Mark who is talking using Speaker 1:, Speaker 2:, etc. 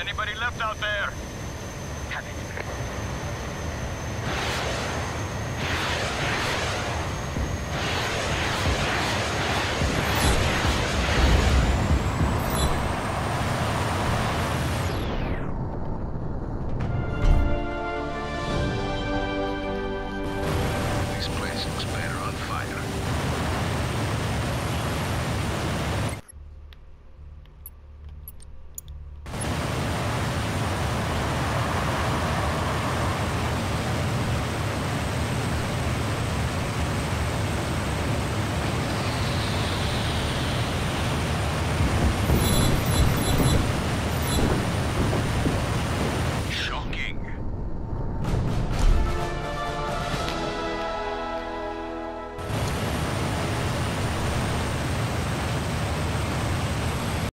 Speaker 1: Anybody left out there? Have it.